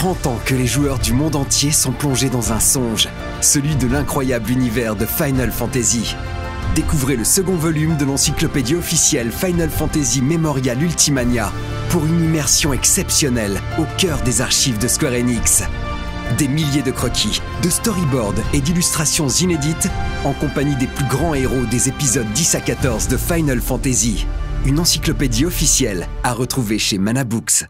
30 ans que les joueurs du monde entier sont plongés dans un songe, celui de l'incroyable univers de Final Fantasy. Découvrez le second volume de l'encyclopédie officielle Final Fantasy Memorial Ultimania pour une immersion exceptionnelle au cœur des archives de Square Enix. Des milliers de croquis, de storyboards et d'illustrations inédites en compagnie des plus grands héros des épisodes 10 à 14 de Final Fantasy. Une encyclopédie officielle à retrouver chez Manabooks.